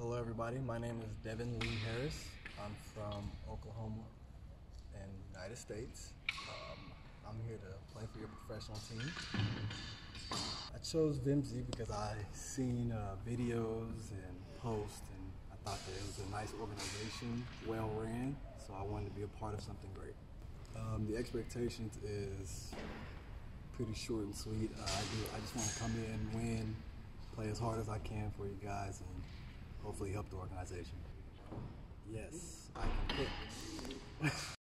Hello, everybody. My name is Devin Lee Harris. I'm from Oklahoma in United States. Um, I'm here to play for your professional team. I chose Viimsi because I seen uh, videos and posts, and I thought that it was a nice organization, well ran. So I wanted to be a part of something great. Um, the expectations is pretty short and sweet. Uh, I do. I just want to come in, win, play as hard as I can for you guys, and hopefully help the organization. Yes, I can cook.